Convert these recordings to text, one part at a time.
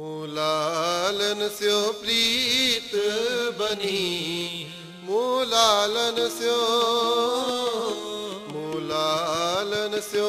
मूलालन स्यो प्रीत बनी। मूलालन स्यो मूलालन स्यो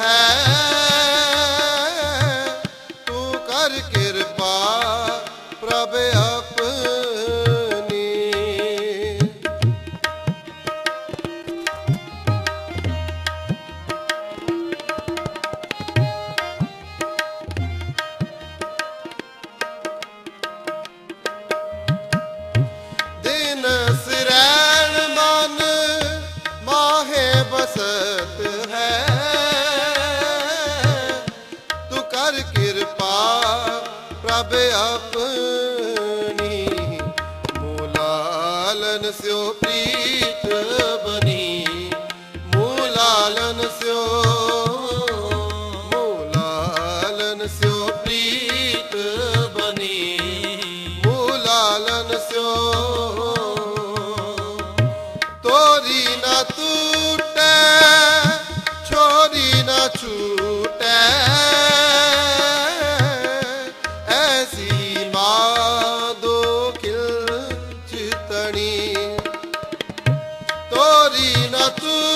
ਹੈ ਸਿਓ ਪ੍ਰੀਤ ਬਨੀ ਮੂਲਾਲਨ ਸਿਓ ਮੂਲਾਲਨ ਸਿਓ ਪ੍ਰੀਤ ਬਨੀ ਮੂਲਾਲਨ ਸਿਓ। ਤੋਰੀ na tu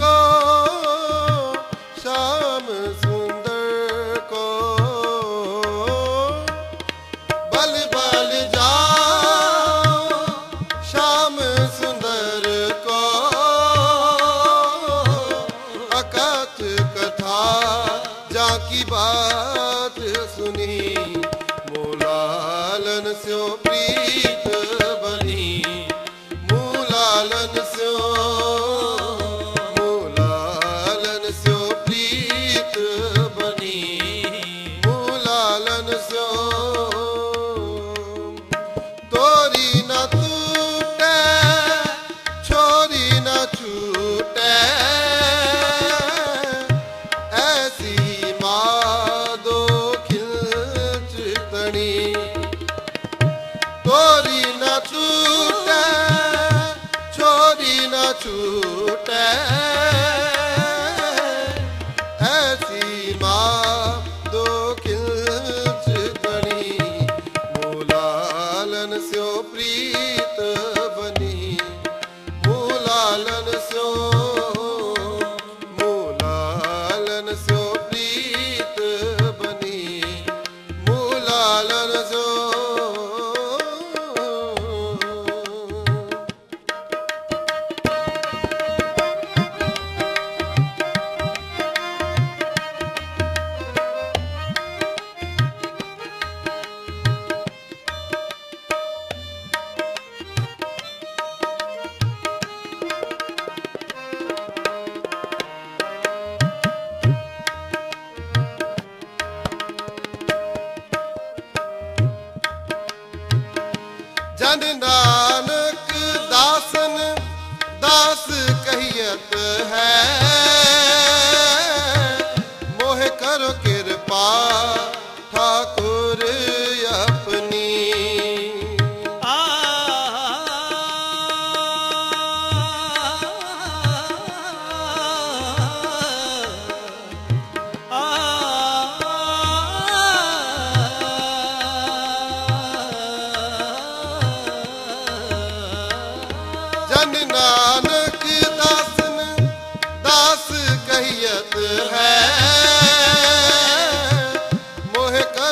ਕਰੋ ਕਿਰਪਾ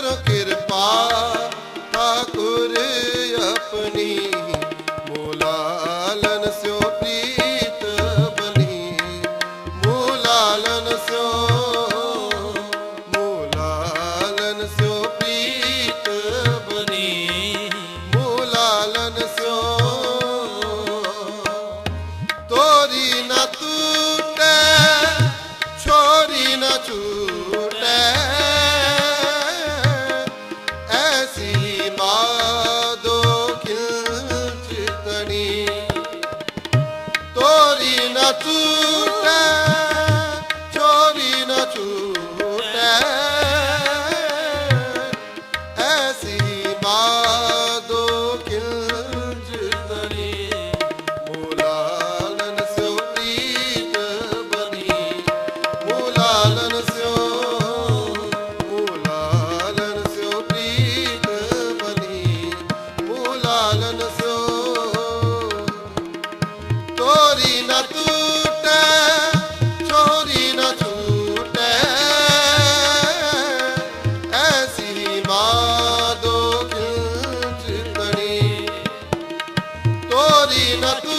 ਕਰੋ ਕਿਰਪਾ ਠਾਕੁਰ ਆਪਣੀ। Imam ਤੋਰੀ